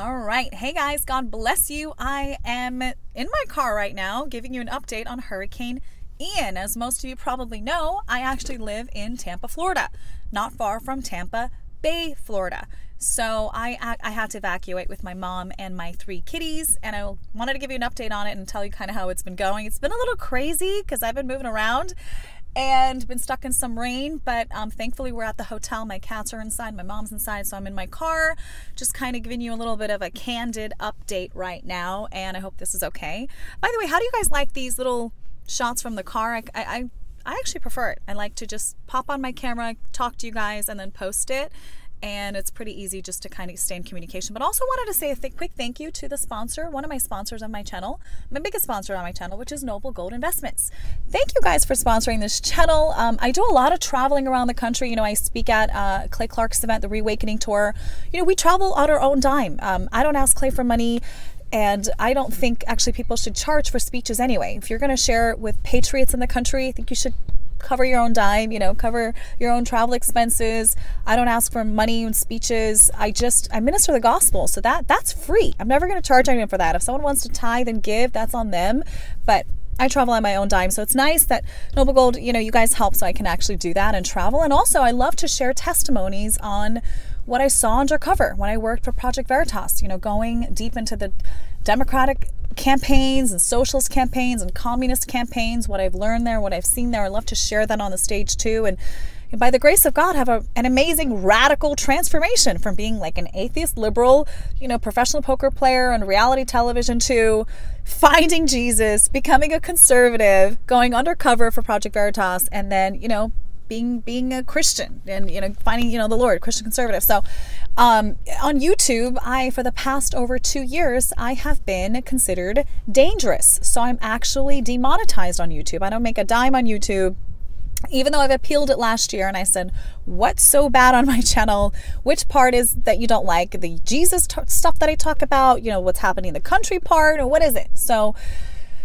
All right. Hey guys, God bless you. I am in my car right now giving you an update on Hurricane Ian. As most of you probably know, I actually live in Tampa, Florida, not far from Tampa Bay, Florida. So I I had to evacuate with my mom and my three kitties, and I wanted to give you an update on it and tell you kind of how it's been going. It's been a little crazy because I've been moving around and been stuck in some rain, but um, thankfully we're at the hotel. My cats are inside, my mom's inside, so I'm in my car, just kind of giving you a little bit of a candid update right now, and I hope this is okay. By the way, how do you guys like these little shots from the car? I, I, I actually prefer it. I like to just pop on my camera, talk to you guys, and then post it and it's pretty easy just to kind of stay in communication. But also wanted to say a th- quick thank you to the sponsor, one of my sponsors on my channel, my biggest sponsor on my channel, which is Noble Gold Investments. Thank you guys for sponsoring this channel. Um, I do a lot of traveling around the country. You know, I speak at uh, Clay Clark's event, the Reawakening Tour. You know, we travel on our own dime. Um, I don't ask Clay for money. And I don't think actually people should charge for speeches anyway. If you're going to share with patriots in the country, I think you should cover your own dime, you know, cover your own travel expenses. I don't ask for money and speeches. I just I minister the gospel. So that that's free. I'm never going to charge anyone for that. If someone wants to tithe and give, that's on them. But I travel on my own dime. So it's nice that Noble Gold, you know, you guys help so I can actually do that and travel. And also I love to share testimonies on what I saw undercover when I worked for Project Veritas, you know, going deep into the Democratic campaigns and socialist campaigns and communist campaigns, what I've learned there, what I've seen there. I love to share that on the stage too. And, by the grace of God, have a, an amazing radical transformation from being like an atheist liberal, you know, professional poker player on reality television to finding Jesus, becoming a conservative, going undercover for Project Veritas, and then, you know, being being a Christian and you know finding you know the Lord Christian conservative. So um, on YouTube, I for the past over two years I have been considered dangerous. So I'm actually demonetized on YouTube. I don't make a dime on YouTube even though I've appealed it last year and I said, What's so bad on my channel? Which part is that you don't like? The Jesus stuff that I talk about, you know, what's happening in the country part, or what is it? So,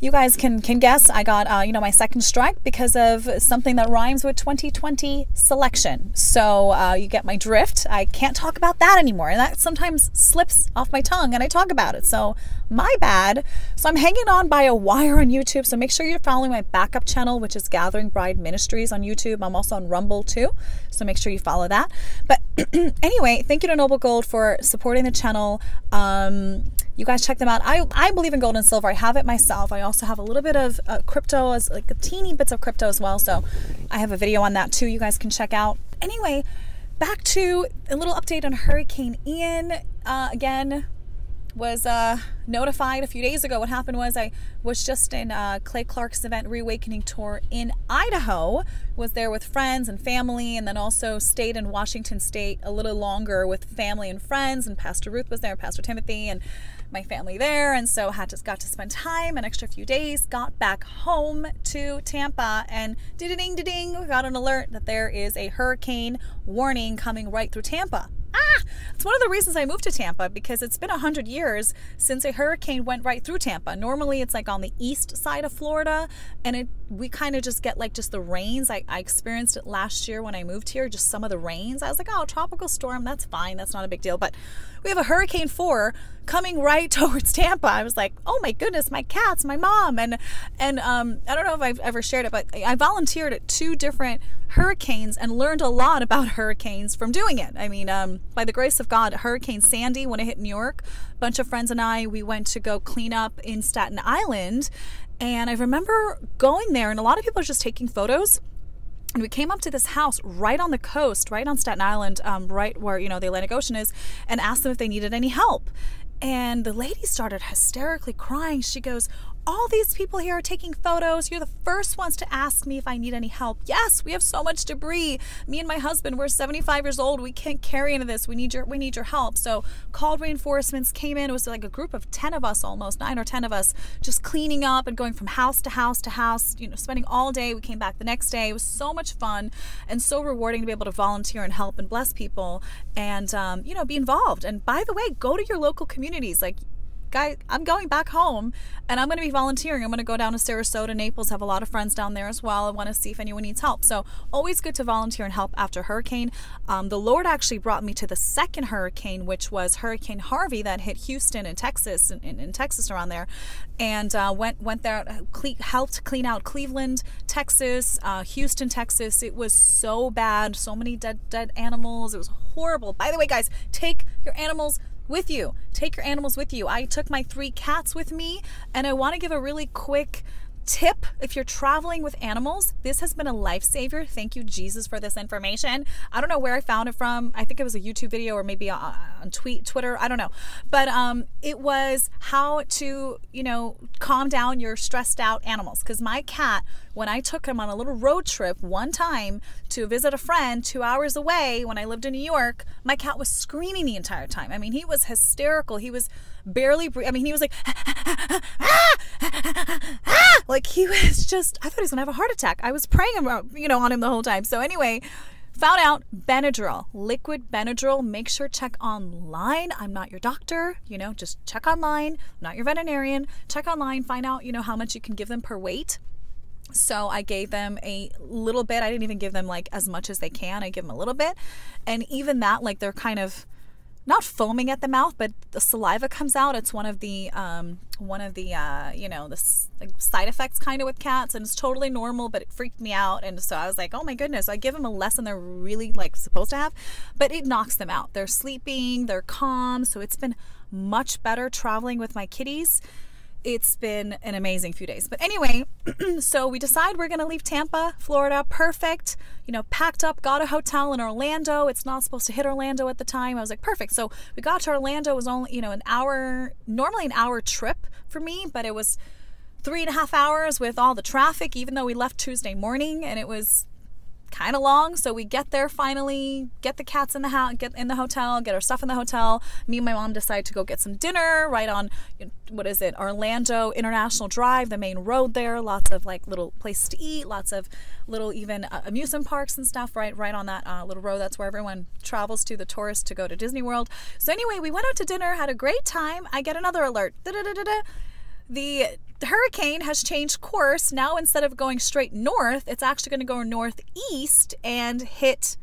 you guys can can guess I got uh, you know my second strike because of something that rhymes with 2020 selection. So uh, you get my drift. I can't talk about that anymore, and that sometimes slips off my tongue, and I talk about it. So my bad. So I'm hanging on by a wire on YouTube. So make sure you're following my backup channel, which is Gathering Bride Ministries on YouTube. I'm also on Rumble too. So make sure you follow that. But anyway, thank you to Noble Gold for supporting the channel. Um, you guys check them out. I, I believe in gold and silver. I have it myself. I also have a little bit of uh, crypto, as like teeny bits of crypto as well. So I have a video on that too. You guys can check out. Anyway, back to a little update on Hurricane Ian. Uh, again, was uh, notified a few days ago. What happened was I was just in uh, Clay Clark's event Reawakening tour in Idaho. Was there with friends and family, and then also stayed in Washington State a little longer with family and friends. And Pastor Ruth was there, Pastor Timothy, and my family there, and so had just got to spend time an extra few days. Got back home to Tampa, and ding ding ding, we got an alert that there is a hurricane warning coming right through Tampa. It's one of the reasons I moved to Tampa because it's been a hundred years since a hurricane went right through Tampa. Normally, it's like on the east side of Florida, and it we kind of just get like just the rains. I, I experienced it last year when I moved here, just some of the rains. I was like, oh, tropical storm, that's fine, that's not a big deal. But we have a hurricane four coming right towards Tampa. I was like, oh my goodness, my cats, my mom, and and um, I don't know if I've ever shared it, but I volunteered at two different hurricanes and learned a lot about hurricanes from doing it. I mean, um, by the grace of God, Hurricane Sandy, when it hit New York, a bunch of friends and I, we went to go clean up in Staten Island. And I remember going there, and a lot of people are just taking photos. And we came up to this house right on the coast, right on Staten Island, um, right where, you know, the Atlantic Ocean is, and asked them if they needed any help. And the lady started hysterically crying. She goes, all these people here are taking photos. You're the first ones to ask me if I need any help. Yes, we have so much debris. Me and my husband, we're 75 years old. We can't carry any of this. We need your we need your help. So called reinforcements, came in. It was like a group of 10 of us almost, nine or 10 of us, just cleaning up and going from house to house to house, you know, spending all day. We came back the next day. It was so much fun and so rewarding to be able to volunteer and help and bless people and um, you know, be involved. And by the way, go to your local communities. Like guy, I'm going back home and I'm going to be volunteering. I'm going to go down to Sarasota, Naples, have a lot of friends down there as well. I want to see if anyone needs help. So, always good to volunteer and help after hurricane. Um, the Lord actually brought me to the second hurricane, which was Hurricane Harvey that hit Houston and Texas and in, in, Texas around there, and uh, went went there, cle- helped clean out Cleveland, Texas, uh, Houston, Texas. It was so bad, so many dead dead animals. It was horrible. By the way, guys, take your animals with you. Take your animals with you. I took my three cats with me, and I want to give a really quick tip if you're traveling with animals this has been a lifesaver thank you jesus for this information i don't know where i found it from i think it was a youtube video or maybe on, tweet twitter i don't know but um, it was how to you know calm down your stressed out animals because my cat when i took him on a little road trip one time to visit a friend two hours away when i lived in new york my cat was screaming the entire time i mean he was hysterical he was barely. I mean, he was like, like he was just. I thought he was gonna have a heart attack. I was praying about, you know, on him the whole time. So anyway, found out Benadryl, liquid Benadryl. Make sure check online. I'm not your doctor, you know, just check online. I'm not your veterinarian. Check online. Find out, you know, how much you can give them per weight. So I gave them a little bit. I didn't even give them like as much as they can. I give them a little bit. And even that, like they're kind of not foaming at the mouth, but the saliva comes out. It's one of the um, one of the uh, you know the like, side effects kind of with cats, and it's totally normal. But it freaked me out, and so I was like, oh my goodness! So I give them a lesson they're really like supposed to have, but it knocks them out. They're sleeping, they're calm, so it's been much better traveling with my kitties it's been an amazing few days. But anyway, so we decide we're going to leave Tampa, Florida. Perfect. You know, packed up, got a hotel in Orlando. It's not supposed to hit Orlando at the time. I was like, perfect. So we got to Orlando. It was only, you know, an hour, normally an hour trip for me, but it was three and a half hours with all the traffic, even though we left Tuesday morning and it was kind of long. So we get there finally, get the cats in the house, get in the hotel, get our stuff in the hotel. Me and my mom decide to go get some dinner right on what is it, Orlando International Drive, the main road there. Lots of like little places to eat, lots of little even uh, amusement parks and stuff right right on that uh, little road. That's where everyone travels to, the tourists to go to Disney World. So anyway, we went out to dinner, had a great time. I get another alert. Da-da-da-da-da the hurricane has changed course. Now, instead of going straight north, it's actually going to go northeast and hit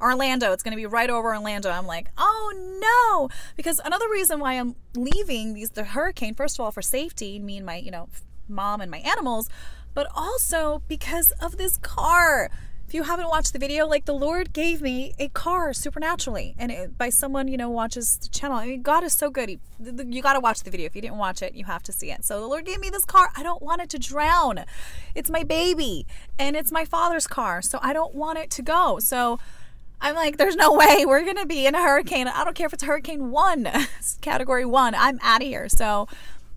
Orlando. It's going to be right over Orlando. I'm like, oh no! Because another reason why I'm leaving these the hurricane, first of all, for safety, me and my you know mom and my animals, but also because of this car if you haven't watched the video, like the Lord gave me a car supernaturally, and it, by someone you know watches the channel. I mean, God is so good. He, you got to watch the video. If you didn't watch it, you have to see it. So the Lord gave me this car. I don't want it to drown. It's my baby, and it's my father's car, so I don't want it to go. So. I'm like, there's no way we're gonna be in a hurricane. I don't care if it's Hurricane One, Category One. I'm out of here. So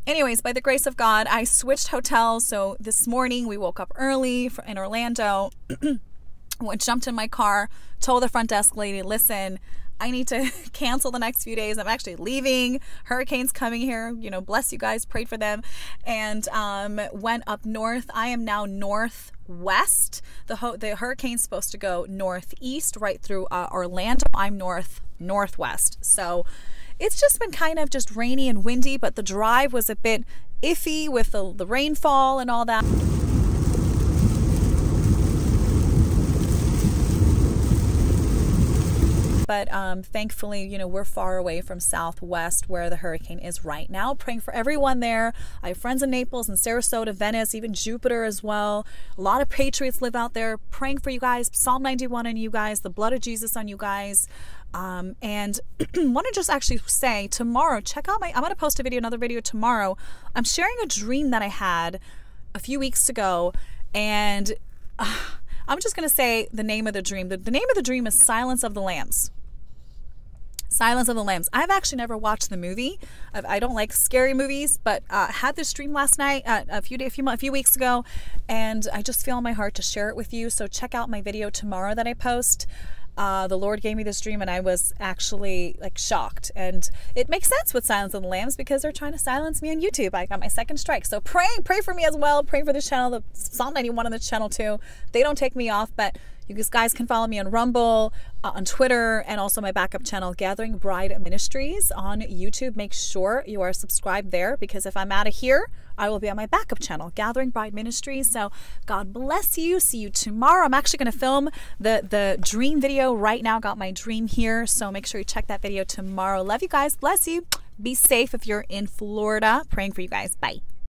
anyways, by the grace of God, I switched hotels. So this morning we woke up early in Orlando. went, jumped in my car, told the front desk lady, listen, I need to cancel the next few days. I'm actually leaving. Hurricanes coming here. You know, bless you guys. Prayed for them, and um, went up north. I am now northwest. The the hurricane's supposed to go northeast, right through uh, Orlando. I'm north northwest. So it's just been kind of just rainy and windy, but the drive was a bit iffy with the, the rainfall and all that. But um, thankfully, you know, we're far away from Southwest where the hurricane is right now. Praying for everyone there. I have friends in Naples and Sarasota, Venice, even Jupiter as well. A lot of patriots live out there. Praying for you guys. Psalm 91 on you guys. The blood of Jesus on you guys. Um, and want to just actually say tomorrow, check out my. I'm going to post a video, another video tomorrow. I'm sharing a dream that I had a few weeks ago, and. Uh, I'm just going to say the name of the dream. The, the name of the dream is Silence of the Lambs. Silence of the Lambs. I've actually never watched the movie. I've, I, don't like scary movies, but uh, had this dream last night, uh, a few days, a few, a few weeks ago, and I just feel in my heart to share it with you. So check out my video tomorrow that I post uh, the Lord gave me this dream, and I was actually like shocked. And it makes sense with Silence of the Lambs because they're trying to silence me on YouTube. I got my second strike. So pray, pray for me as well. Pray for this channel, the Psalm 91 on the channel too. They don't take me off, but You guys can follow me on Rumble, uh, on Twitter, and also my backup channel, Gathering Bride Ministries, on YouTube. Make sure you are subscribed there because if I'm out of here, I will be on my backup channel, Gathering Bride Ministries. So God bless you. See you tomorrow. I'm actually going to film the the dream video right now. Got my dream here, so make sure you check that video tomorrow. Love you guys. Bless you. Be safe if you're in Florida. Praying for you guys. Bye.